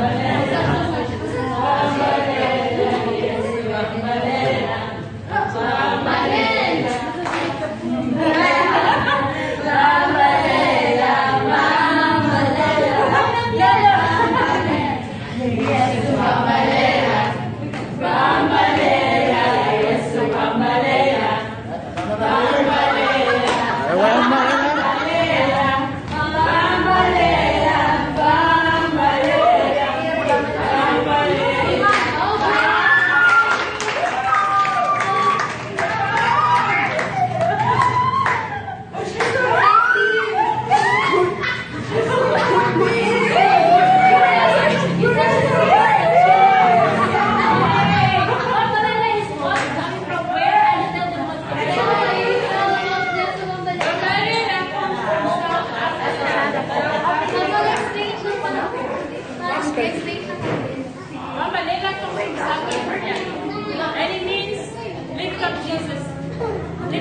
And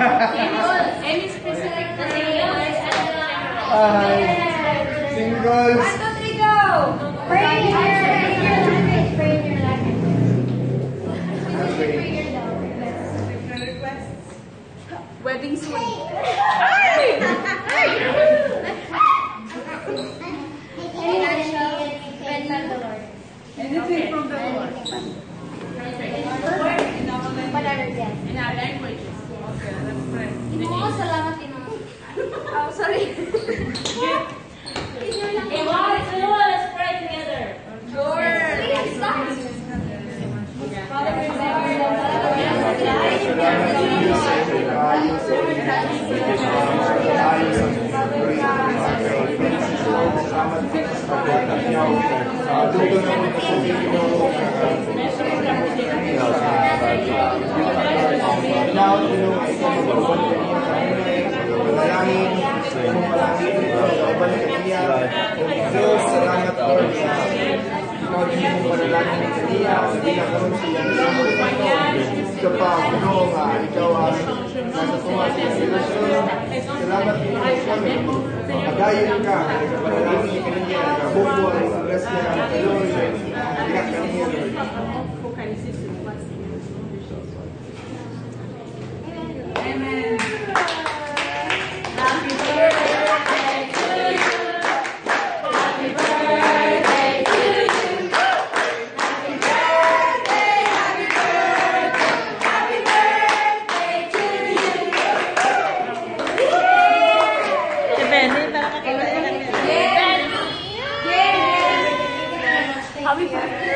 up Jesus higher. Let's pray for Princess. I love it. Everybody closer. Singles. Any specific Hi. Singles. One, two, three, go. Pray in your language. Pray in your language. Pray in your language. Wedding suite. Oh, sorry. In your language. In one, two, let's pray together. Please, stop. Father, we Amen. I'll.